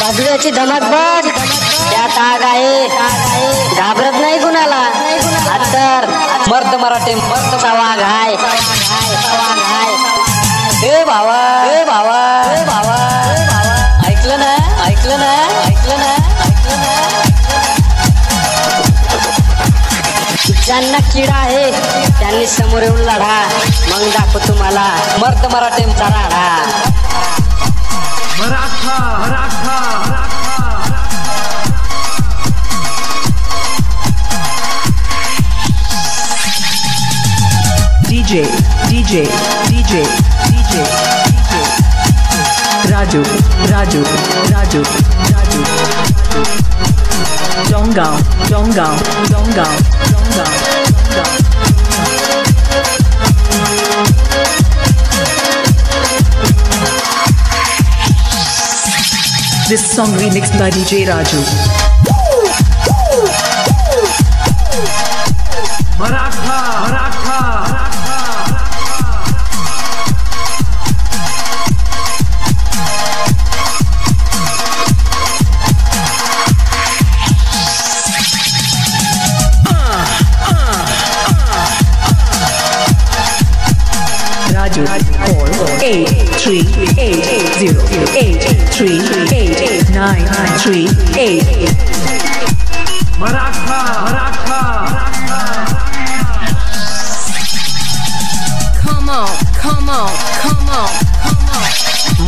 बाजूची धमक बघ. त्यात आग आहे. घाबरत नाही कुणाला. तर मर्द मराठी मर्द वाघ हाय हे भावा हे भावा हे भावा. ऐकलं ना ऐकलं ना ऐकलं ना ज्यांना किडा आहे त्यांनी समोर येऊन लढा. मग दाखव तुम्हाला मर्द मराठेंचा राडा. DJ, DJ, DJ, DJ. Raju, Raju, Raju, Raju. Dongao, Dongao, Dongao, Dongao. This song remixed by DJ Raju. Maratha Maratha Raju, call eight three eight zero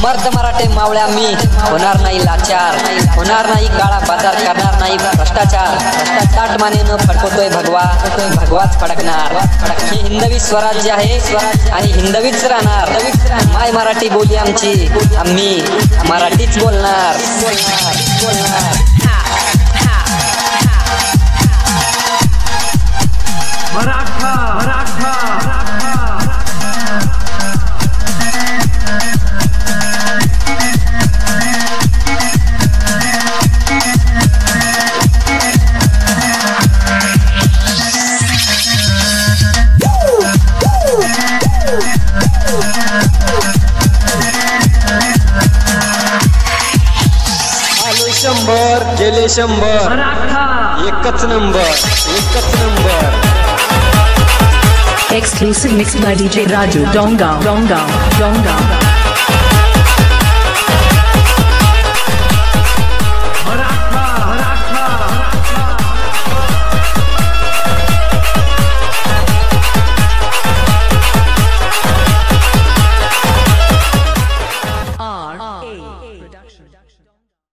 मर्द मराठे मावळ्या मी. होणार नाही लाचार. होणार नाही काळा बाजार करणार नाही भ्रष्टाचार. ताट मानेनं फडकवतोय भगवा. भगवाच फडकणार. ही हिंदवी स्वराज्य आहे आणि हिंदवीच राहणार. माय मराठी बोली आमची. आम्ही मराठीच बोलणार बोलणार बोलणार. गेले शंभर एकच नंबर एकच number Exclusive mixed by DJ Raju. Dongao, Dongao, Dongao.